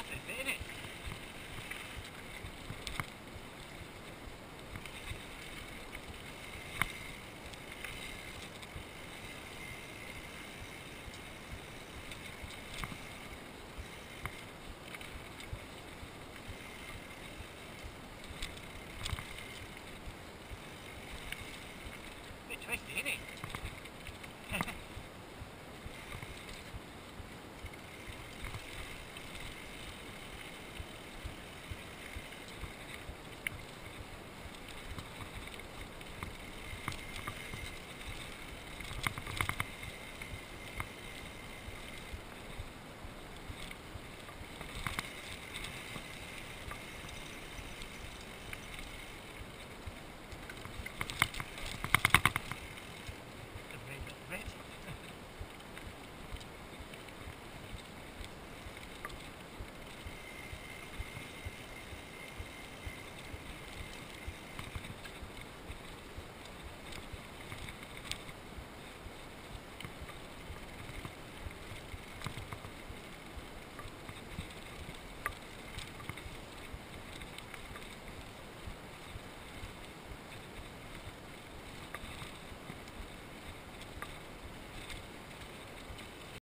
nothing, did it?